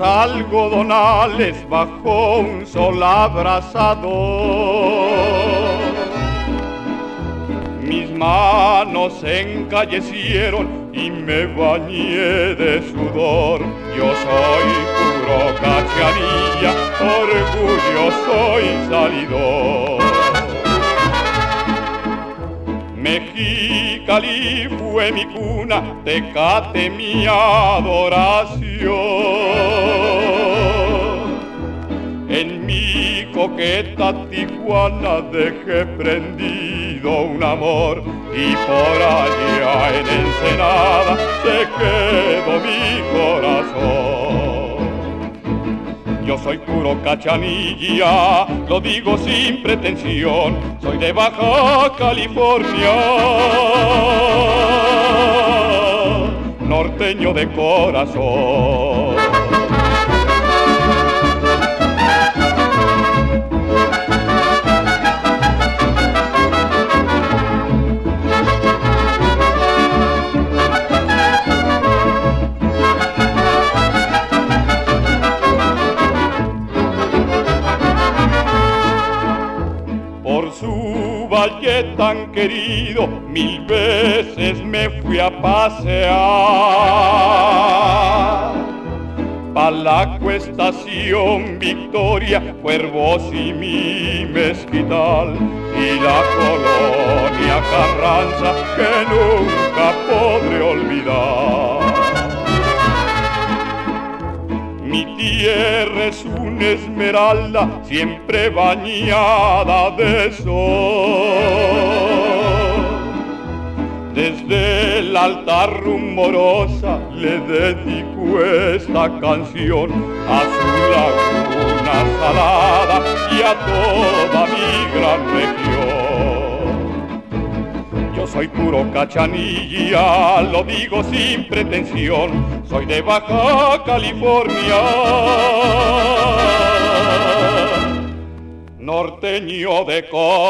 algodonales bajo un sol abrasador. Mis manos encallecieron y me bañé de sudor. Yo soy puro cachanilla, orgulloso y salidor. Mexicali fue mi cuna, Tecate mi adoración. En mi coqueta Tijuana dejé prendido un amor y por allá en Ensenada Soy puro cachanilla, lo digo sin pretensión, soy de Baja California, norteño de corazón. Su valle tan querido, mil veces me fui a pasear. Pa' la cuestación Victoria, Cuervos y mi mezquital, y la colonia Carranza que nunca podré olvidar. Es una esmeralda, siempre bañada de sol. Desde el altar rumorosa le dedico esta canción a su laguna salada y a toda mi gran región. Soy puro cachanilla, lo digo sin pretensión, soy de Baja California, norteño de corazón.